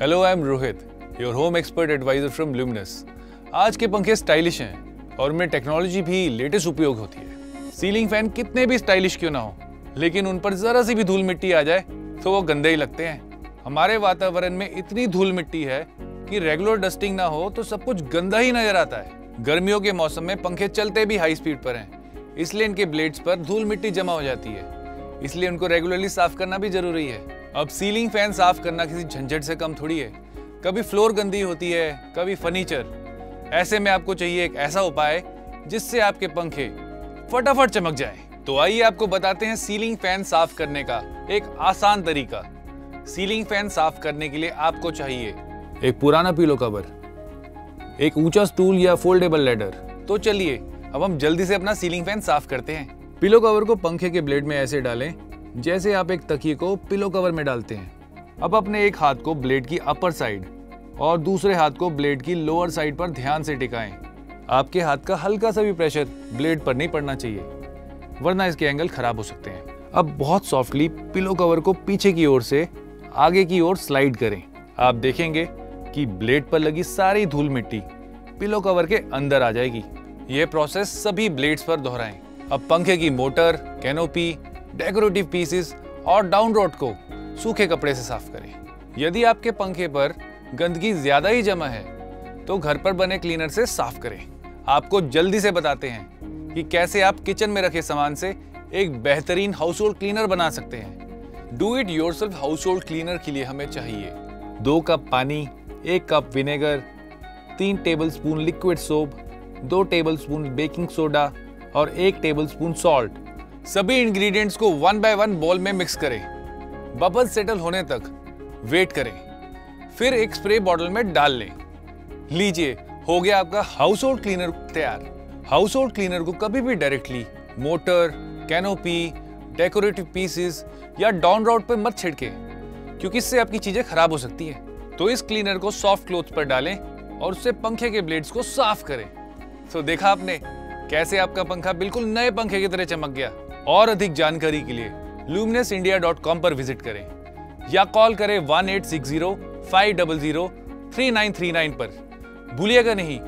Hello I am Rohit your home expert advisor from Luminous आज के पंखे stylish हैं और उनमें टेक्नोलॉजी भी लेटेस्ट उपयोग होती है। सीलिंग फ़ैन कितने भी स्टाइलिश क्यों ना हो, लेकिन उन पर जरा सी भी धूल मिट्टी आ जाए तो वो गंदे ही लगते हैं। हमारे वातावरण में इतनी धूल मिट्टी है कि रेगुलर डस्टिंग ना हो तो सब कुछ गंदा ही नज़र आता है। गर्मियों के मौसम में पंखे चलते भी हाई स्पीड पर हैं, इसलिए इनके ब्लेड्स पर धूल मिट्टी जमा हो जाती है। इसलिए उनको रेगुलरली साफ़ करना भी ज़रूरी है। अब सीलिंग फ़ैन साफ़ करना किसी झंझट से कम थोड़ी है। कभी फ्लोर गंदी होती है, कभी फर्नीचर ऐसे में आपको चाहिए एक ऐसा उपाय जिससे आपके पंखे फटाफट चमक जाए। तो आइए आपको बताते हैं सीलिंग फ़ैन साफ़ करने का एक आसान तरीका। सीलिंग फ़ैन साफ़ करने के लिए आपको चाहिए एक पुराना पीलो कवर, एक ऊँचा स्टूल या फोल्डेबल लेडर तो चलिए, अब हम जल्दी से अपना सीलिंग फ़ैन साफ़ करते हैं। पिलो कवर को पंखे के ब्लेड में ऐसे डालें जैसे आप एक तकिए को पिलो कवर में डालते हैं। अब अपने एक हाथ को ब्लेड की अपर साइड और दूसरे हाथ को ब्लेड की लोअर साइड पर ध्यान से टिकाएँ। आपके हाथ का हल्का सा भी प्रेशर ब्लेड पर नहीं पड़ना चाहिए, वरना इसके एंगल खराब हो सकते हैं। अब बहुत सॉफ्टली पिलो कवर को पीछे की ओर से आगे की ओर स्लाइड करें। आप देखेंगे कि ब्लेड पर लगी सारी धूल मिट्टी पिलो कवर के अंदर आ जाएगी। यह प्रोसेस सभी ब्लेड्स पर दोहराएँ। अब पंखे की मोटर कैनोपी डेकोरेटिव पीसेस और डाउन रोड को सूखे कपड़े से साफ़ करें। यदि आपके पंखे पर गंदगी ज़्यादा ही जमा है तो घर पर बने क्लीनर से साफ़ करें। आपको जल्दी से बताते हैं कि कैसे आप किचन में रखे सामान से एक बेहतरीन हाउस होल्ड क्लीनर बना सकते हैं। Do it yourself household cleaner के लिए हमें चाहिए। दो कप पानी, एक कप विनेगर तीन टेबल स्पून लिक्विड सोप दो टेबल स्पून बेकिंग सोडा और एक टेबल स्पून सॉल्ट सभी इंग्रेडिएंट्स को वन बाय वन बॉल में मिक्स करें। बबल सेटल होने तक वेट करें। फिर एक स्प्रे बॉटल में डाल लें। लीजिए, हो गया आपका हाउस होल्ड क्लीनर तैयार। हाउस होल्ड क्लीनर को कभी भी directly motor canopy decorative pieces या डाउन रोड पर मत छिड़के, क्योंकि इससे आपकी चीज़ें खराब हो सकती है। तो इस क्लीनर को सॉफ्ट क्लोथ पर डालें और उससे पंखे के ब्लेड्स को साफ़ करें। तो देखा आपने, कैसे आपका पंखा बिल्कुल नए पंखे की तरह चमक गया। और अधिक जानकारी के लिए लूमनेस इंडिया डॉट कॉम पर विज़िट करें या कॉल करें one eight six zero five double zero three nine three nine पर। भूलिएगा नहीं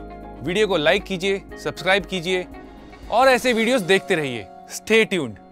वीडियो को लाइक कीजिए सब्सक्राइब कीजिए और ऐसे वीडियोस देखते रहिए। Stay tuned